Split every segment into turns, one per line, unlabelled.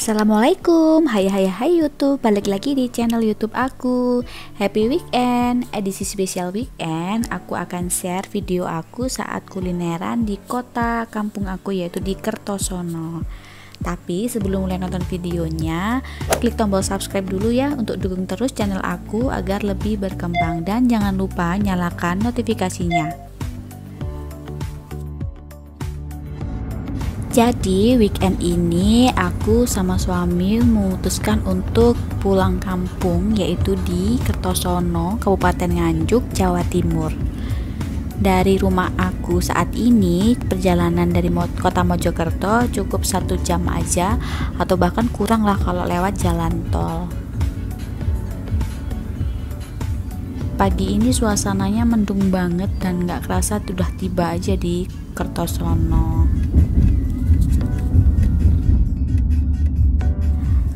Assalamualaikum, hai hai hai YouTube, balik lagi di channel YouTube aku. Happy Weekend, edisi spesial weekend Aku akan share video aku saat kulineran di kota kampung aku yaitu di Kertosono. Tapi sebelum mulai nonton videonya, klik tombol subscribe dulu ya untuk dukung terus channel aku agar lebih berkembang. Dan jangan lupa nyalakan notifikasinya Jadi weekend ini aku sama suami memutuskan untuk pulang kampung yaitu di Kertosono, Kabupaten Nganjuk, Jawa Timur. Dari rumah aku saat ini perjalanan dari kota Mojokerto cukup satu jam aja atau bahkan kurang lah kalau lewat jalan tol. Pagi ini suasananya mendung banget dan gak kerasa sudah tiba aja di Kertosono.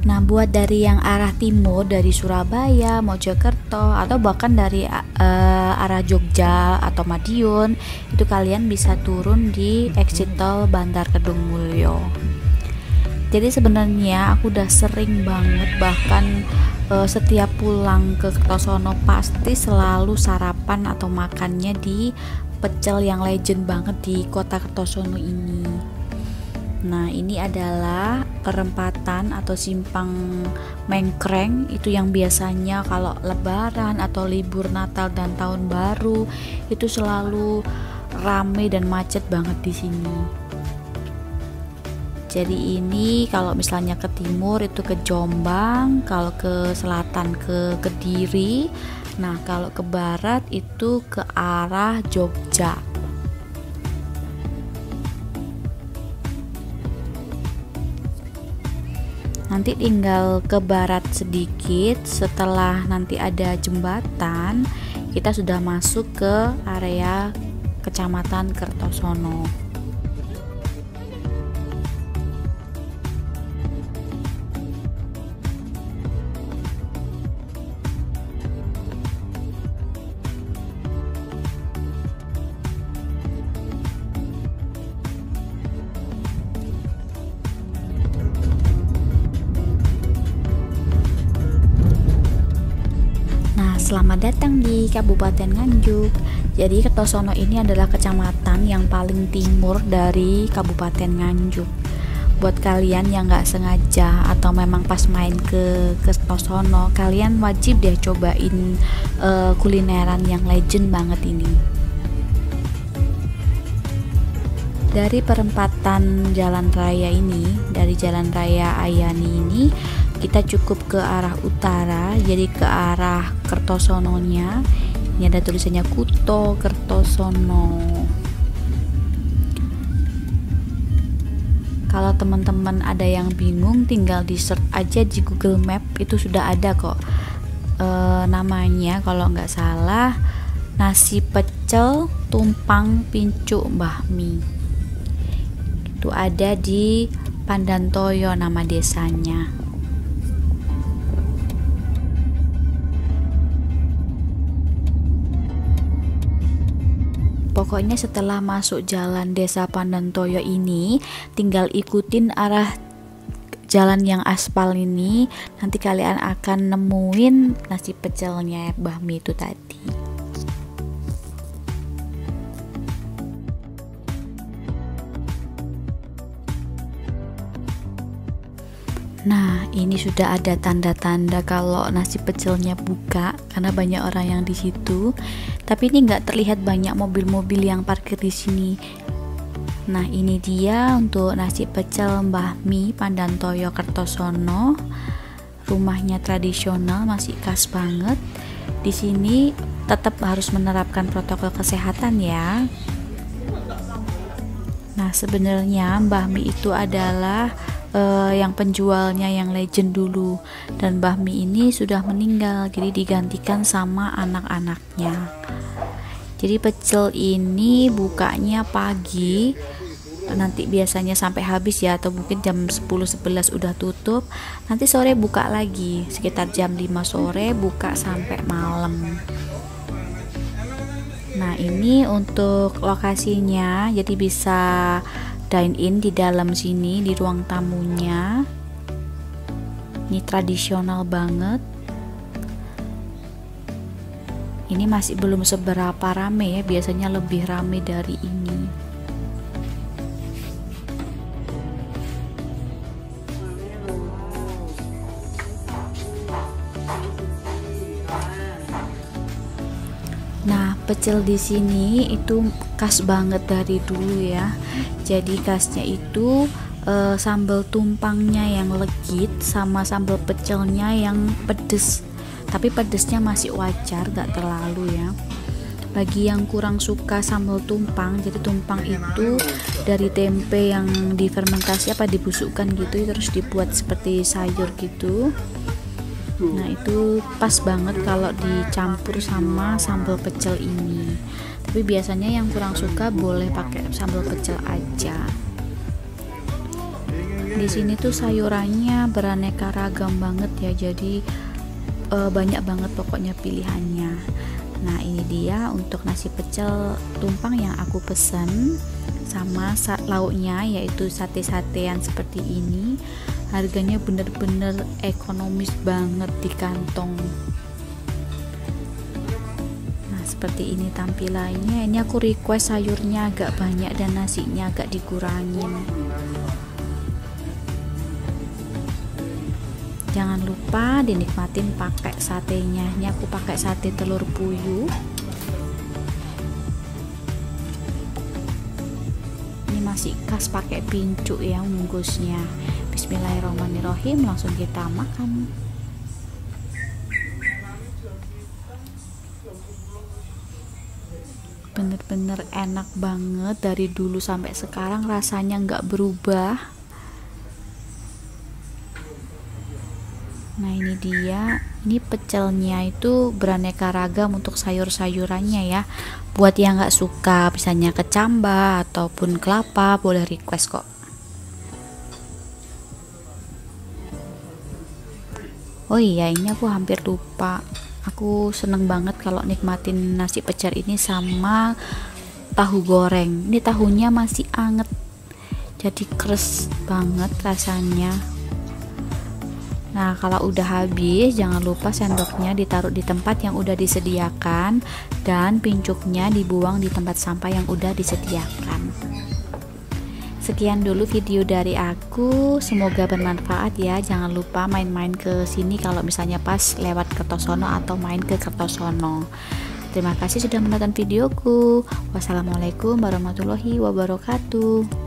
Nah, buat dari yang arah timur dari Surabaya, Mojokerto atau bahkan dari uh, arah Jogja atau Madiun, itu kalian bisa turun di exit tol Bandar Kedung Mulyo. Jadi sebenarnya aku udah sering banget bahkan uh, setiap pulang ke Kertosono pasti selalu sarapan atau makannya di pecel yang legend banget di kota Kertosono ini. Nah, ini adalah perempatan atau simpang Mengkreng itu yang biasanya kalau lebaran atau libur Natal dan tahun baru itu selalu rame dan macet banget di sini. Jadi ini kalau misalnya ke timur itu ke Jombang, kalau ke selatan ke Kediri. Nah, kalau ke barat itu ke arah Jogja. Nanti tinggal ke barat sedikit. Setelah nanti ada jembatan kita sudah masuk ke area kecamatan Kertosono Selamat datang di Kabupaten Nganjuk. Jadi Kertosono ini adalah kecamatan yang paling timur dari Kabupaten Nganjuk. Buat kalian yang nggak sengaja atau memang pas main ke Kertosono, kalian wajib deh cobain uh, kulineran yang legend banget ini. Dari perempatan jalan raya ini, dari jalan raya Ayani ini, kita cukup ke arah utara jadi ke arah Kertosononya. Ini ada tulisannya Kuto Kertosono. Kalau teman-teman ada yang bingung tinggal di search aja di Google Map itu sudah ada kok. E, namanya kalau nggak salah nasi pecel tumpang pincuk bahmi itu ada di Pandantoyo nama desanya Pokoknya setelah masuk jalan desa Pandantoyo ini, tinggal ikutin arah jalan yang aspal ini, nanti kalian akan nemuin nasi pecelnya Bahmi itu tadi. Nah, ini sudah ada tanda-tanda kalau nasi pecelnya buka karena banyak orang yang di situ. Tapi ini nggak terlihat banyak mobil-mobil yang parkir di sini. Nah, ini dia untuk nasi pecel Mbah Mi Pandantoyo Kertosono. Rumahnya tradisional, masih khas banget. Di sini tetap harus menerapkan protokol kesehatan ya. Nah, sebenarnya Mbah Mi itu adalah uh, yang penjualnya yang legend dulu. Dan Bahmi ini sudah meninggal jadi digantikan sama anak-anaknya. Jadi pecel ini bukanya pagi. Nanti biasanya sampai habis ya atau mungkin jam 10-11 udah tutup. Nanti sore buka lagi sekitar jam 5 sore buka sampai malam. Nah ini untuk lokasinya. Jadi bisa dine in di dalam sini di ruang tamunya. Ini tradisional banget. Ini masih belum seberapa rame ya biasanya lebih rame dari ini pecel di sini itu khas banget dari dulu ya. Jadi khasnya itu e, sambal tumpangnya yang legit sama sambal pecelnya yang pedes. Tapi pedesnya masih wajar, gak terlalu ya. Bagi yang kurang suka sambal tumpang, jadi tumpang itu dari tempe yang difermentasi apa dibusukkan gitu terus dibuat seperti sayur gitu nah itu pas banget kalau dicampur sama sambal pecel ini. Tapi biasanya yang kurang suka boleh pakai sambal pecel aja. Di sini tuh sayurannya beraneka ragam banget ya jadi e, banyak banget pokoknya pilihannya. Nah ini dia untuk nasi pecel tumpang yang aku pesen sama lauknya yaitu sate-satean seperti ini harganya bener-bener ekonomis banget di kantong. Nah seperti ini tampilannya. Ini aku request sayurnya agak banyak dan nasinya agak dikurangin. Jangan lupa dinikmatin pakai satenya. Ini aku pakai sate telur puyuh ini masih khas pakai pincuk ya bungkusnya. Bismillahirrahmanirrahim langsung kita makan. Bener-bener enak banget dari dulu sampai sekarang rasanya nggak berubah nah dia ini pecelnya itu beraneka ragam untuk sayur-sayurannya ya. Buat yang nggak suka misalnya kecamba ataupun kelapa boleh request kok. Oh iya ini aku hampir lupa. Aku seneng banget kalau nikmatin nasi pecel ini sama tahu goreng. Ini tahunya masih anget jadi keres banget rasanya Nah, kalau udah habis, jangan lupa sendoknya ditaruh di tempat yang udah disediakan dan pincuknya dibuang di tempat sampah yang udah disediakan. Sekian dulu video dari aku, semoga bermanfaat ya. Jangan lupa main-main ke sini kalau misalnya pas lewat Kertosono atau main ke Kertosono. Terima kasih sudah menonton videoku. Wassalamualaikum warahmatullahi wabarakatuh.